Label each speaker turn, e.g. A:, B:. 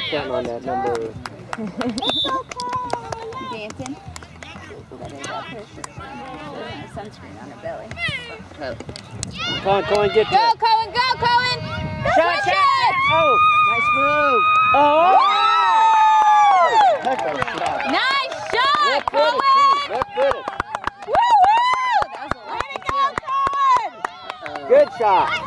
A: we're counting on that number.
B: it's okay. Dancing. Sunscreen on her belly.
A: Come on, Cohen, get that. Go.
B: Cohen, go, Cohen!
A: Go, Shot, shot, shot. Oh, nice move. Oh! Heck of a shot.
B: Nice shot,
A: Left
B: Cohen!
A: left footed.
B: Woo, woo! That was a Way to go, Cohen!
A: Good shot.